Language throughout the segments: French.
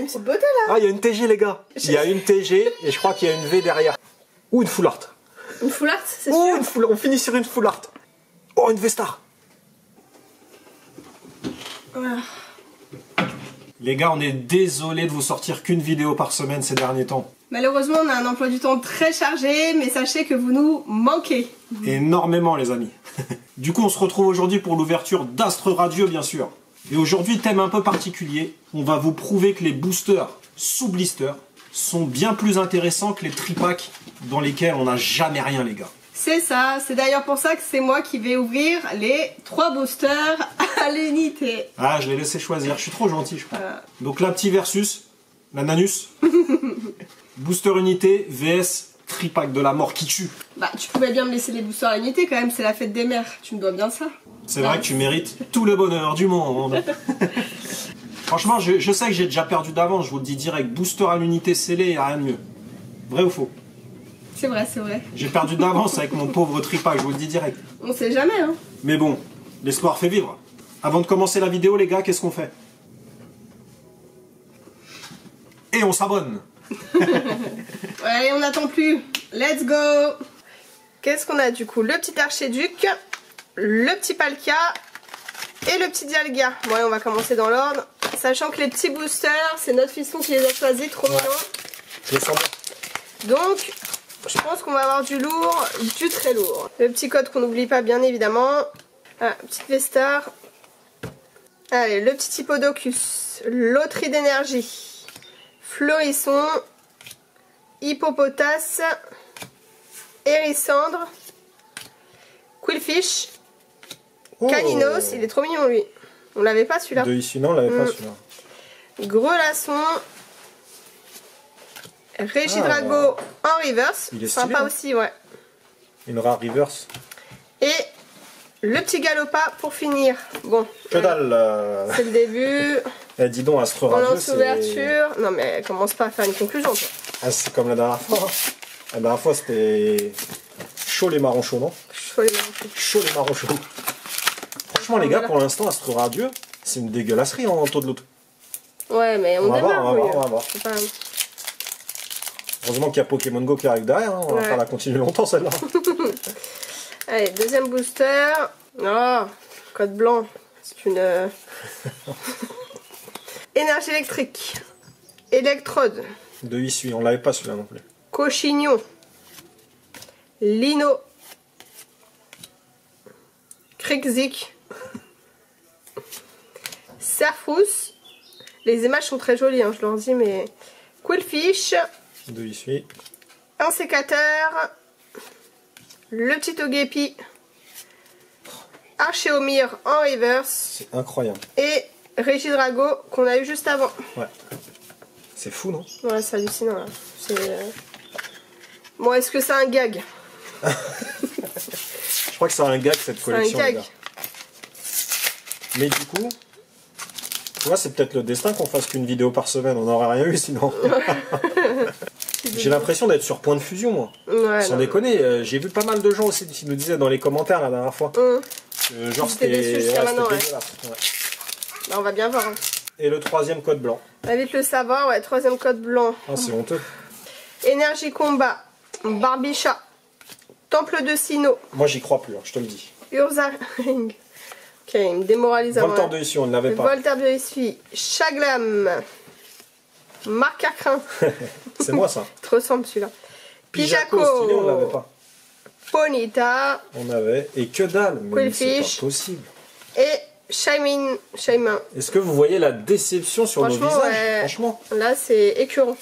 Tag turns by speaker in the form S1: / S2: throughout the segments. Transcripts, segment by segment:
S1: une petite beauté là.
S2: Ah, il y a une TG, les gars. Il y a une TG et je crois qu'il y a une V derrière. Ou une full art.
S1: Une full art, c'est sûr.
S2: une full- on finit sur une full art. Oh, une V-Star.
S1: Voilà.
S2: Les gars, on est désolé de vous sortir qu'une vidéo par semaine ces derniers temps.
S1: Malheureusement, on a un emploi du temps très chargé, mais sachez que vous nous manquez.
S2: Énormément, les amis. du coup, on se retrouve aujourd'hui pour l'ouverture d'Astre Radio, bien sûr. Et aujourd'hui, thème un peu particulier. On va vous prouver que les boosters sous blister sont bien plus intéressants que les tripacks dans lesquels on n'a jamais rien, les gars.
S1: C'est ça, c'est d'ailleurs pour ça que c'est moi qui vais ouvrir les trois boosters à l'unité.
S2: Ah, je l'ai laissé choisir. Je suis trop gentil, je crois.
S1: Euh.
S2: Donc là, petit versus. La Nanus. Booster unité vs tripack de la mort qui tue.
S1: Bah, tu pouvais bien me laisser les boosters à l'unité quand même, c'est la fête des mères, tu me dois bien ça.
S2: C'est vrai que tu mérites tout le bonheur du monde. Franchement, je, je sais que j'ai déjà perdu d'avance, je vous le dis direct. Booster à l'unité scellée, il a rien de mieux. Vrai ou faux?
S1: C'est vrai, c'est vrai.
S2: J'ai perdu d'avance avec mon pauvre tripack, je vous le dis direct.
S1: On sait jamais, hein.
S2: Mais bon, l'espoir fait vivre. Avant de commencer la vidéo, les gars, qu'est-ce qu'on fait? Et on s'abonne
S1: Allez, on n'attend plus. Let's go Qu'est-ce qu'on a du coup? Le petit archéduc, le petit palkia et le petit dialga. Bon, allez, on va commencer dans l'ordre. Sachant que les petits boosters, c'est notre fiston qui les a choisis, trop mignon.
S2: Sens bien.
S1: Donc, je pense qu'on va avoir du lourd, du très lourd. Le petit code qu'on n'oublie pas, bien évidemment. Ah, petite Vestar. Allez, le petit Hippodocus. Loterie d'énergie. Fleurisson. Hippopotas. Hérissandre. Quillfish.
S2: Oh.
S1: Caninos. Il est trop mignon, lui. On l'avait pas, celui-là.
S2: De ici, non, on l'avait pas
S1: Mm.
S2: celui-là.
S1: Grelasson. Régidrago en reverse.
S2: Ah. Il est
S1: Sympa
S2: hein.
S1: aussi, ouais.
S2: Une rare reverse.
S1: Et le petit Galopa pour finir. Bon,
S2: Que dalle euh.
S1: c'est le début.
S2: Eh, dis donc, Astre
S1: On
S2: Radio,
S1: lance
S2: c'est...
S1: l'ouverture. Non, mais commence pas à faire une conclusion, toi.
S2: Ah, c'est comme la dernière fois. hein. La dernière fois, c'était chaud les marrons chauds, non
S1: Chaud les marrons chauds.
S2: Chaud les marrons chauds. Franchement, les gars, pour l'instant, Astre Radio, c'est une dégueulasserie en taux de l'autre.
S1: Ouais, mais on,
S2: On va voir, on va voir, on va voir.
S1: Pas-
S2: Heureusement qu'il y a Pokémon Go qui arrive derrière, hein. on va pas la continuer longtemps celle-là.
S1: Allez, deuxième booster. Oh, code blanc. C'est une. euh, Énergie électrique. Électrode.
S2: De Issui, on l'avait pas celui-là non plus.
S1: Cochignon. Lino. Krikzik. Serfous. Les images sont très jolies, hein, je leur dis, mais. Quillfish.
S2: De Issui.
S1: Un sécateur. Le petit Togepi. Archéomir en reverse.
S2: C'est incroyable.
S1: Et Régidrago qu'on a eu juste avant.
S2: Ouais. C'est fou, non?
S1: Ouais, c'est hallucinant là. C'est, euh, Bon, est-ce que c'est un gag?
S2: Je crois que c'est un gag cette
S1: C'est un
S2: collection. les
S1: gag.
S2: Mais du coup, tu vois, c'est peut-être le destin qu'on fasse qu'une vidéo par semaine. On n'aurait rien eu sinon. J'ai l'impression d'être sur point de fusion, moi.
S1: Ouais,
S2: Sans
S1: non.
S2: déconner, euh, j'ai vu pas mal de gens aussi qui nous disaient dans les commentaires la dernière fois.
S1: Hum.
S2: que genre c'était ouais,
S1: ouais. Bah, on va bien voir. hein.
S2: Et le troisième code blanc.
S1: On va vite le savoir. Ouais, troisième code blanc.
S2: Ah, c'est honteux.
S1: Énergie combat. Barbichat. Temple de Sino.
S2: Moi, j'y crois plus, hein, je te le dis.
S1: Urza Ring. Ok, il me démoralise à
S2: Volteur
S1: moi.
S2: de ici, on ne l'avait pas.
S1: Voltaire de Essuie. Chaglam. Marc Acrin.
S2: C'est moi ça.
S1: Te ressemble celui-là.
S2: Pijaco, stylé, on l'avait pas.
S1: Ponita.
S2: On avait. Et que dalle, mais c'est pas possible.
S1: Et Shaimin. Shaimin.
S2: Est-ce que vous voyez la déception sur nos visages
S1: ouais.
S2: Franchement.
S1: Là, c'est écœurant.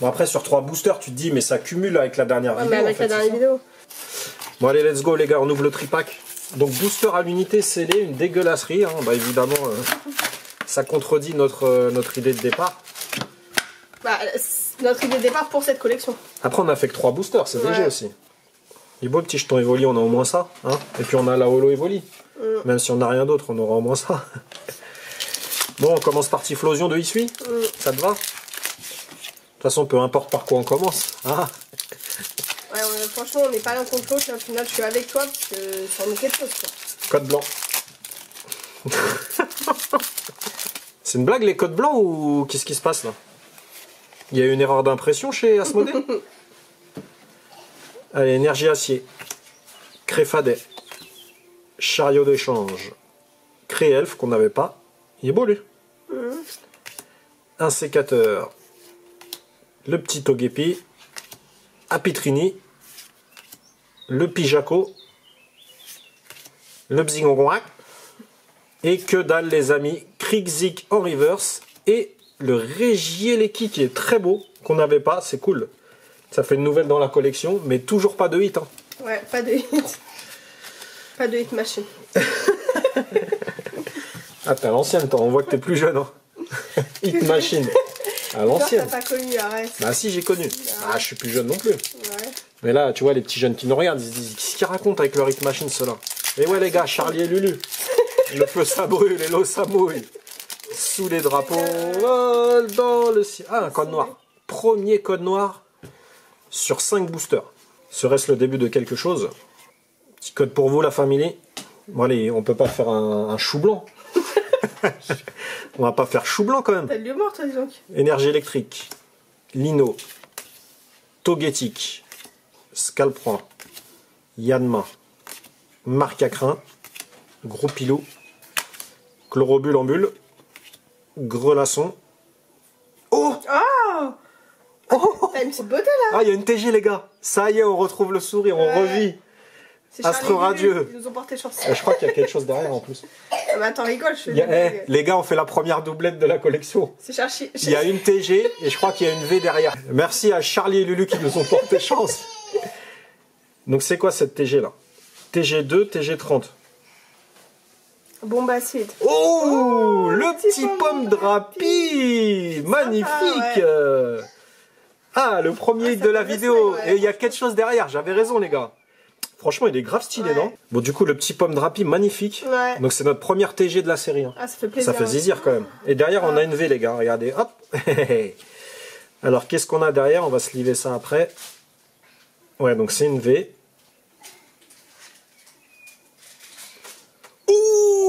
S2: Bon, après, sur trois boosters, tu te dis, mais ça cumule avec la dernière
S1: Ouais,
S2: vidéo.
S1: mais avec
S2: en fait,
S1: la dernière vidéo.
S2: Bon, allez, let's go, les gars, on ouvre le tripack. Donc, booster à l'unité scellé, une dégueulasserie. hein. Bah, évidemment, euh, ça contredit notre, euh, notre idée de départ.
S1: Bah, notre idée de départ pour cette collection.
S2: Après, on a fait que trois boosters, c'est
S1: Ouais.
S2: léger aussi. Il est beau le petit jeton Evoli, on a au moins ça. Hein Et puis on a la holo Evoli.
S1: Mm.
S2: Même si on n'a rien d'autre, on aura au moins ça. bon, on commence par Typhlosion de Issui.
S1: Mm.
S2: Ça te va? De toute façon, peu importe par quoi on commence. Ah,
S1: on- franchement, on n'est pas l'un contre l'autre. et Au final, je suis avec toi parce que ça en est quelque chose. Quoi.
S2: code blanc. C'est une blague les codes blancs ou qu'est-ce qui se passe là? Il y a une erreur d'impression chez Asmodée? Allez, énergie acier. Créfadet. Chariot d'échange. Créelf qu'on n'avait pas. Il est beau lui. Un sécateur. Le petit Togepi. Apitrini. Le Pijaco. Le Bzingongouac. Et que dalle les amis. Krigzik en reverse. Et le Régieleki qui est très beau. Qu'on n'avait pas. C'est cool. Ça fait une nouvelle dans la collection. Mais toujours pas de hit. hein.
S1: Ouais, pas de hit. Pas de hit machine.
S2: Ah, t'es à l'ancienne, toi. On voit que t'es plus jeune. Hein. Hit Machine. À l'ancienne.
S1: t'as pas connu, arrête.
S2: Bah si, j'ai connu. Ah, je suis plus jeune non plus.
S1: Ouais.
S2: Mais là, tu vois, les petits jeunes qui nous regardent, ils se disent qu'est-ce qu'ils racontent avec leur Hit Machine, ceux-là Et ouais, les gars, Charlie et Lulu. Le feu, ça brûle et l'eau, ça mouille. Sous les drapeaux, vol dans le ciel. Ah, un code noir. Premier code noir sur 5 boosters. Serait-ce le début de quelque chose Petit code pour vous, la famille. Bon, allez, on peut pas faire un, un chou blanc. on va pas faire chou blanc quand même.
S1: T'as de l'humour, toi, dis donc.
S2: Énergie électrique, Lino, Togetic, Scalpran, Yanma, Marc à crin, Gros Pilou, Chlorobule en bulle, Grelasson. Oh
S1: Oh
S2: Oh
S1: T'as une petite beauté là
S2: Ah, il y a une TG, les gars Ça y est, on retrouve le sourire, on revit Astre radieux.
S1: Ils nous ont porté chance.
S2: Et Je crois qu'il y a quelque chose derrière en plus.
S1: Ah, mais attends, rigole, je
S2: a-
S1: des
S2: eh, les gars, on fait la première doublette de la collection.
S1: C'est Charlie.
S2: Il y a une TG et je crois qu'il y a une V derrière. Merci à Charlie et Lulu qui nous ont porté chance. Donc c'est quoi cette TG là? TG2, TG30.
S1: Bombe acide.
S2: Oh, le
S1: petit
S2: petit
S1: pomme
S2: drapi Magnifique
S1: ouais.
S2: Ah, le premier
S1: Ah,
S2: de la vidéo.
S1: ouais.
S2: Et il y a quelque chose derrière, j'avais raison les gars. Franchement, il est grave stylé,
S1: Ouais.
S2: non? Bon, du coup, le petit pomme drapi, magnifique.
S1: Ouais.
S2: Donc c'est notre première TG de la série. hein.
S1: Ah, ça fait plaisir.
S2: Ça fait zizir quand même. Et derrière, on a une V, les gars. Regardez, hop. Alors, qu'est-ce qu'on a derrière? On va se liver ça après. Ouais, donc c'est une V.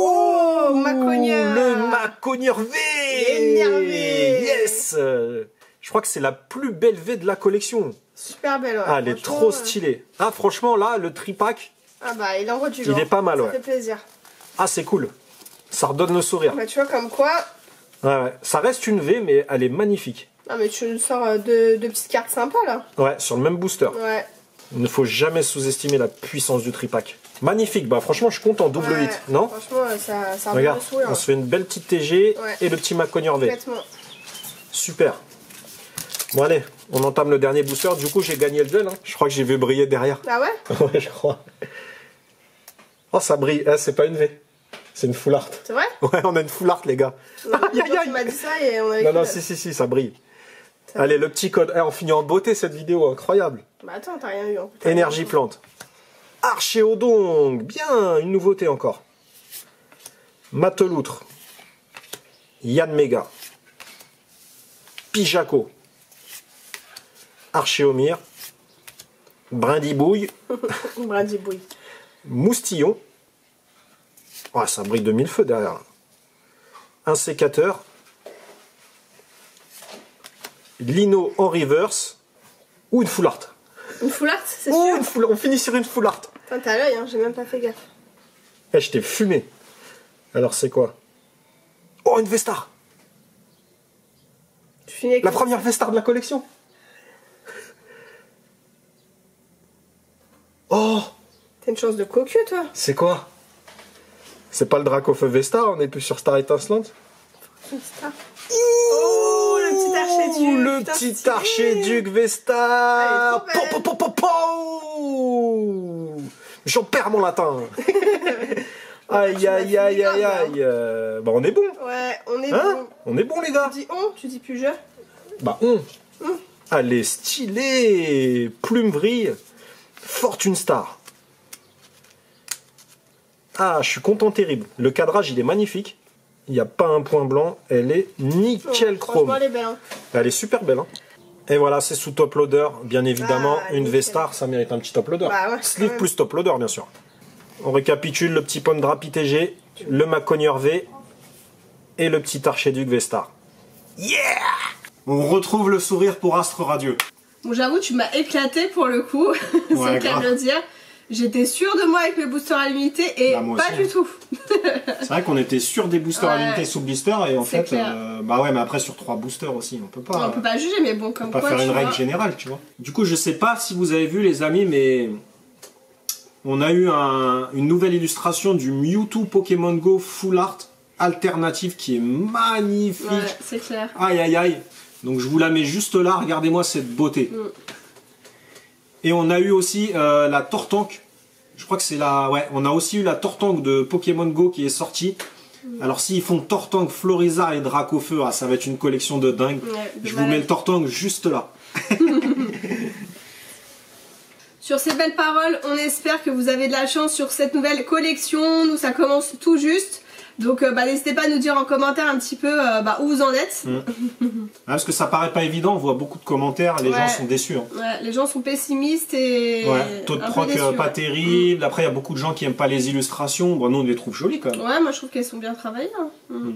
S1: Oh, Macogneur.
S2: Le Macogneur V
S1: Énervé.
S2: Yes Je crois que c'est la plus belle V de la collection.
S1: Super belle, ouais.
S2: Ah, elle est trop
S1: euh,
S2: stylée. Ah, franchement, là, le tripack,
S1: Ah, bah, il envoie du
S2: Il
S1: lourd.
S2: est pas mal,
S1: ça
S2: ouais.
S1: fait plaisir.
S2: ah, c'est cool. Ça redonne le sourire.
S1: Bah, tu vois, comme quoi.
S2: Ouais, ouais. Ça reste une V, mais elle est magnifique.
S1: Ah, mais tu nous sors euh, deux, deux petites cartes sympas là.
S2: Ouais, sur le même booster.
S1: Ouais.
S2: Il ne faut jamais sous-estimer la puissance du tripack. Magnifique, bah franchement je suis content, double
S1: Ouais.
S2: 8, non
S1: Franchement, ça, ça
S2: Regarde,
S1: sourire.
S2: on se fait une belle petite TG
S1: Ouais.
S2: et le petit Macogneur V. Super. Bon allez, on entame le dernier booster. Du coup j'ai gagné le duel. hein. Je crois que j'ai vu briller derrière.
S1: Ah ouais
S2: ouais, je crois. Oh ça brille. Ah, c'est pas une V. C'est une full art.
S1: C'est vrai
S2: Ouais, on a une full art les gars.
S1: Non,
S2: Aïe, aïe, aïe.
S1: m'as dit ça et on avait
S2: Non, non, si, si, si, ça brille. Allez, le petit code. Eh, on finit en beauté cette vidéo, incroyable.
S1: Bah attends, t'as rien eu. hein.
S2: Énergie plante. Archéodongue, bien, une nouveauté encore. Mateloutre. Yann Mega. Pijaco. Archéomir. Brindibouille.
S1: Brindibouille.
S2: Moustillon. Ah, ça brille de mille feux derrière. Un sécateur. Lino en reverse. Ou une full art.
S1: Une full art, c'est
S2: Ou
S1: sûr
S2: une On finit sur une full
S1: t'as l'œil, hein, j'ai même pas fait gaffe.
S2: Eh, je t'ai fumé. Alors, c'est quoi? Oh, une Vestar!
S1: Tu finis avec
S2: La première Vestar. De la collection. Oh!
S1: T'as une chance de cocu, toi.
S2: C'est quoi? C'est pas le Dracofeu Vestar, on est plus sur Star étincelante
S1: star. Oh, le petit archiduc
S2: Le
S1: putain,
S2: petit Vestar J'en perds mon latin Aïe, aïe, aïe, aïe, aïe euh, Bah, on est bon
S1: Ouais, on est
S2: Hein
S1: bon.
S2: On est bon, les gars
S1: Tu dis on, tu dis plus je.
S2: Bah on. Elle est stylée. Plume vrille. Fortune Star. Ah, je suis content terrible. Le cadrage, il est magnifique. Il n'y a pas un point blanc. Elle est nickel
S1: Ouais,
S2: chrome.
S1: Franchement, elle est belle. Hein.
S2: Elle est super belle. hein. Et voilà, c'est sous top loader. Bien évidemment,
S1: Ah,
S2: une. V-Star, ça mérite un petit top loader.
S1: Bah ouais,
S2: Sleeve plus top loader, bien sûr. On récapitule le petit pomme drapi TG, le Macogneur V, et le petit archiduc Vestar. Yeah On retrouve le sourire pour Astre Radio.
S1: Bon, j'avoue, tu m'as éclaté pour le coup, c'est le cas de le dire. J'étais sûre de moi avec le booster à l'unité et
S2: Bah,
S1: pas
S2: aussi.
S1: du tout.
S2: C'est vrai qu'on était sur des boosters à l'unité sous blister et en fait, euh, bah ouais, mais après sur trois boosters aussi, on peut pas.
S1: On peut pas juger, mais bon, comme
S2: pas
S1: quoi.
S2: faire
S1: tu
S2: une règle générale, tu vois. Du coup, je sais pas si vous avez vu, les amis, mais on a eu un- une nouvelle illustration du Mewtwo Pokémon Go Full Art alternative qui est magnifique.
S1: Ouais, c'est clair.
S2: Aïe aïe aïe. Donc je vous la mets juste là, regardez-moi cette beauté.
S1: Mm.
S2: Et on a eu aussi euh, la Tortank. Je crois que c'est la. Ouais, on a aussi eu la Tortank de Pokémon Go qui est sortie.
S1: Mm.
S2: Alors s'ils font Tortank, Florizard et Dracofeu, ah, ça va être une collection de dingue.
S1: Ouais, de
S2: Je vous mets le Tortank juste là.
S1: Sur ces belles paroles, on espère que vous avez de la chance sur cette nouvelle collection. Nous, ça commence tout juste. Donc, euh, bah, n'hésitez pas à nous dire en commentaire un petit peu euh, bah, où vous en êtes.
S2: Mm. Ah, parce que ça paraît pas évident, on voit beaucoup de commentaires, les
S1: Ouais.
S2: gens sont déçus. hein.
S1: Ouais, les gens sont pessimistes et.
S2: Ouais, taux de proc euh,
S1: déçus,
S2: pas terrible. Après, il y a beaucoup de gens qui aiment pas les illustrations. Bon, nous, on les trouve jolies quand même.
S1: Ouais, moi je trouve qu'elles sont bien travaillées. hein. Mm.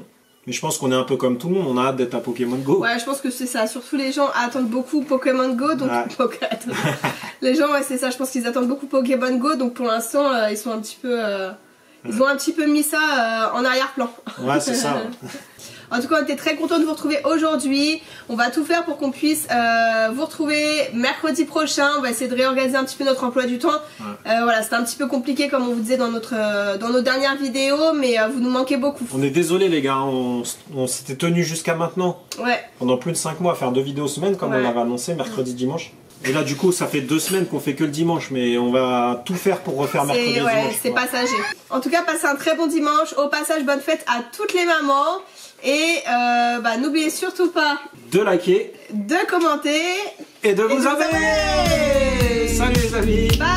S2: Mais je pense qu'on est un peu comme tout le monde, on a hâte d'être à Pokémon Go.
S1: Ouais, je pense que c'est ça. Surtout les gens attendent beaucoup Pokémon Go, donc
S2: Ouais.
S1: Les gens, ouais, c'est ça. Je pense qu'ils attendent beaucoup Pokémon Go, donc pour l'instant, euh, ils sont un petit peu, euh, ils ont un petit peu mis ça euh, en arrière-plan.
S2: Ouais, c'est ça.
S1: En tout cas, on était très contents de vous retrouver aujourd'hui. On va tout faire pour qu'on puisse euh, vous retrouver mercredi prochain. On va essayer de réorganiser un petit peu notre emploi du temps. Euh, voilà, c'était un petit peu compliqué comme on vous disait dans notre euh, dans nos dernières vidéos, mais vous nous manquez beaucoup.
S2: On est désolé les gars, on, on s'était tenu jusqu'à maintenant,
S1: Ouais,
S2: pendant plus de 5 mois, à faire deux vidéos semaine comme
S1: Ouais.
S2: on l'avait annoncé, mercredi, dimanche. Et là du coup ça fait deux semaines qu'on fait que le dimanche, mais on va tout faire pour refaire mercredi
S1: c'est
S2: et
S1: ouais,
S2: dimanche.
S1: c'est passager. En tout cas, passez un très bon dimanche. Au passage, bonne fête à toutes les mamans. Et euh, bah, n'oubliez surtout pas
S2: De liker
S1: de commenter.
S2: et de
S1: Et
S2: vous
S1: abonner.
S2: Salut les amis
S1: Bye